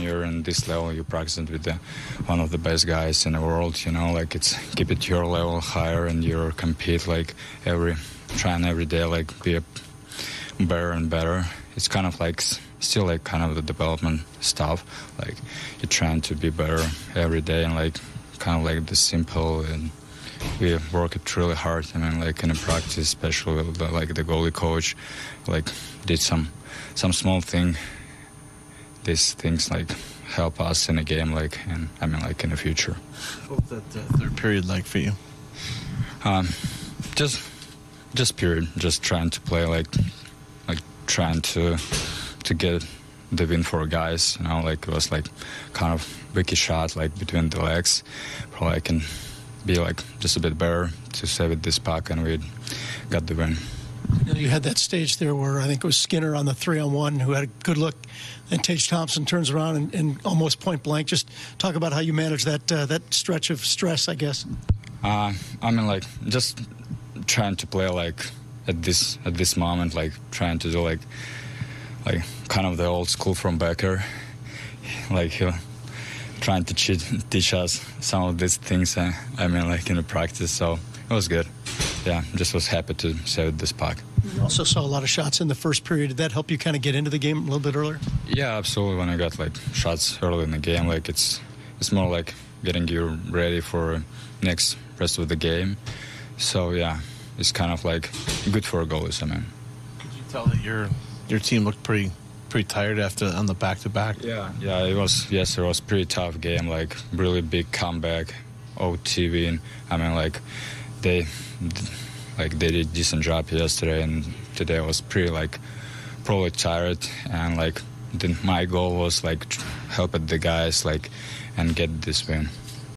you're in this level, you practice it with the, one of the best guys in the world. You know, like it's keep it your level higher, and you compete like every trying every day, like be a better and better. It's kind of like still like kind of the development stuff. Like you're trying to be better every day, and like kind of like the simple and we work it really hard. I mean, like in the practice, especially the, like the goalie coach, like did some some small thing. These things like help us in a game, like and I mean, like in the future. What was that uh, third period like for you? Um, just just period, just trying to play like like trying to to get the win for guys. You know, like it was like kind of wicky shot like between the legs. Probably I can be like just a bit better to save it this puck, and we got the win. You, know, you had that stage there where I think it was Skinner on the three on one who had a good look, and Tage Thompson turns around and, and almost point blank. Just talk about how you manage that uh, that stretch of stress, I guess. Uh, I mean, like just trying to play like at this at this moment, like trying to do like like kind of the old school from Becker, like he trying to cheat, teach us some of these things. Uh, I mean, like in the practice, so it was good. Yeah, just was happy to save this puck. You also saw a lot of shots in the first period. Did that help you kind of get into the game a little bit earlier? Yeah, absolutely. When I got like shots early in the game, like it's it's more like getting you ready for next rest of the game. So yeah, it's kind of like good for goalies. I mean, could you tell that your your team looked pretty pretty tired after on the back to back? Yeah, yeah, it was. Yes, it was pretty tough game. Like really big comeback, OT win. I mean, like they like they did a decent job yesterday, and today I was pretty like probably tired, and like my goal was like help the guys like and get this win.